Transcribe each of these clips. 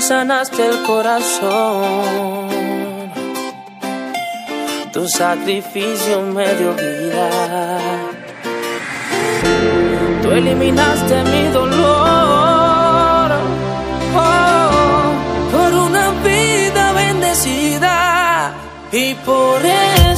sanaste el corazón. Tu sacrificio me dio vida. Tú eliminaste mi dolor oh, por una vida bendecida y por eso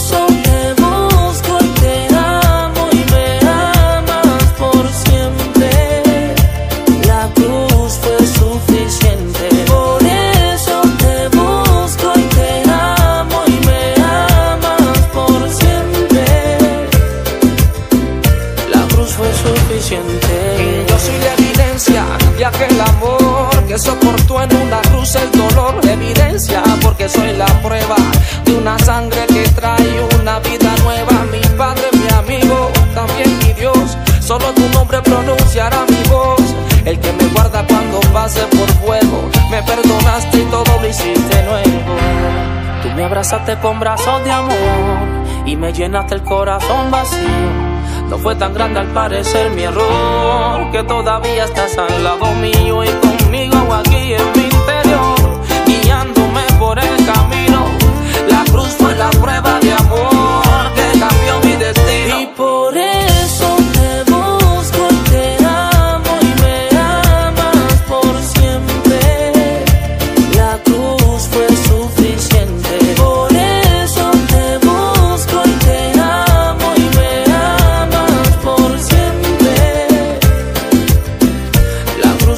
fue suficiente. Yo soy la evidencia de aquel amor que soportó en una cruz el dolor. Evidencia porque soy la prueba de una sangre que trae una vida nueva. Mi padre, mi amigo, también mi Dios. Solo tu nombre pronunciará mi voz. El que me guarda cuando pase por fuego. Me perdonaste y todo lo hiciste nuevo. Tú me abrazaste con brazos de amor y me llenaste el corazón vacío. No fue tan grande al parecer mi error que todavía estás al lado mío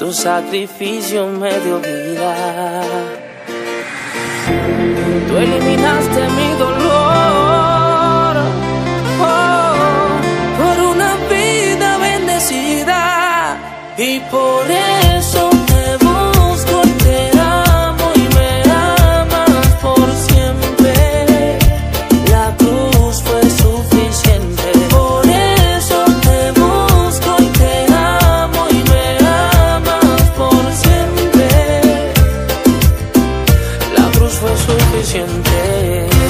tu sacrificio me dio vida. Tú eliminaste mi dolor oh, por una vida bendecida y por eso fue suficiente.